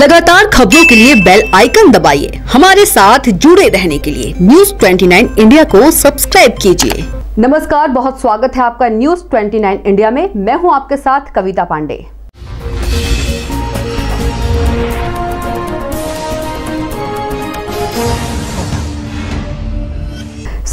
लगातार खबरों के लिए बेल आइकन दबाइए। हमारे साथ जुड़े रहने के लिए न्यूज़ 29 इंडिया को सब्सक्राइब कीजिए। नमस्कार, बहुत स्वागत है आपका न्यूज़ 29 इंडिया में। मैं हूँ आपके साथ कविता पांडे।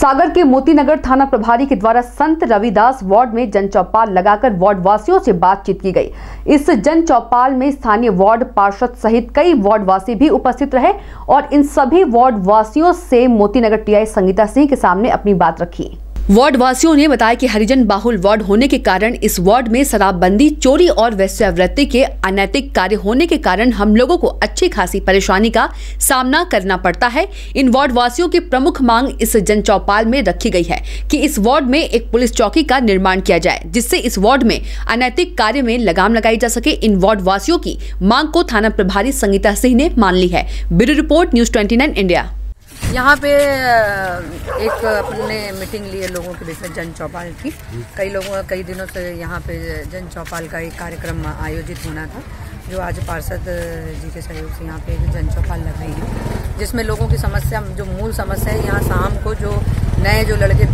सागर के मोतीनगर थाना प्रभारी के द्वारा संत रविदास वार्ड में जन चौपाल लगाकर वार्ड वासियों से बातचीत की गई। इस जन चौपाल में स्थानीय वार्ड पार्षद सहित कई वार्ड वासी भी उपस्थित रहे और इन सभी वार्ड वासियों से मोतीनगर टीआई संगीता सिंह के सामने अपनी बात रखी। वार्ड वासियों ने बताया कि हरिजन बाहुल वार्ड होने के कारण इस वार्ड में शराबबंदी, चोरी और वैश्यावृत्ति के अनैतिक कार्य होने के कारण हम लोगों को अच्छी खासी परेशानी का सामना करना पड़ता है। इन वार्ड वासियों की प्रमुख मांग इस जन चौपाल में रखी गई है कि इस वार्ड में एक पुलिस चौकी का निर्माण किया जाए, जिससे इस वार्ड में अनैतिक कार्य में लगाम लगाई जा सके। इन वार्ड वासियों की मांग को थाना प्रभारी संगीता सिंह ने मान ली है। Bureau report, news twenty India. यहाँ पे एक अपने मीटिंग लिए लोगों के बीच में जन चौपाल की। कई लोगों कई दिनों से यहाँ पे जन चौपाल का एक कार्यक्रम आयोजित होना था, जो आज पार्षद जी के सहयोग से यहाँ पे एक जन चौपाल लग रही है, जिसमें लोगों की समस्या, जो मूल समस्या है, यहाँ शाम को जो नए जो लड़के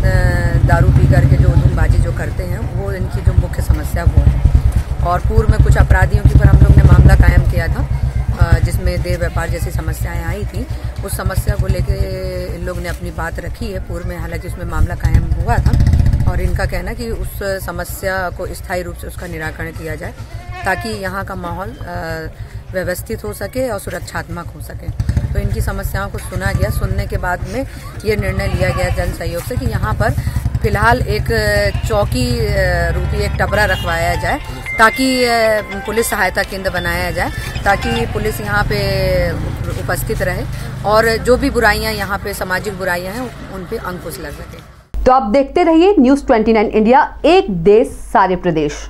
दारू पी करके जो उधमबाजी जो करते हैं, वो इनकी जो मुख्य समस्या वो है। और पूर्व में कुछ जिसमें देह व्यापार जैसी समस्याएँ आई थी, उस समस्या को लेकर इन लोग ने अपनी बात रखी है पूर्व में, हालाँकि उसमें मामला कायम हुआ था, और इनका कहना कि उस समस्या को स्थायी रूप से उसका निराकरण किया जाए, ताकि यहाँ का माहौल व्यवस्थित हो सके और सुरक्षात्मक हो सके। तो इनकी समस्याओं को सुना गया। सुनने के बाद में ये निर्णय लिया गया जन सहयोग से कि यहाँ पर फ़िलहाल एक चौकी रूपी एक टपरा रखवाया जाए ताकि पुलिस सहायता केंद्र बनाया जाए, ताकि पुलिस यहाँ पे उपस्थित रहे और जो भी बुराइयाँ यहाँ पे सामाजिक बुराइयाँ हैं, उन पे अंकुश लग सके। तो आप देखते रहिए न्यूज़ 29 इंडिया, एक देश, सारे प्रदेश।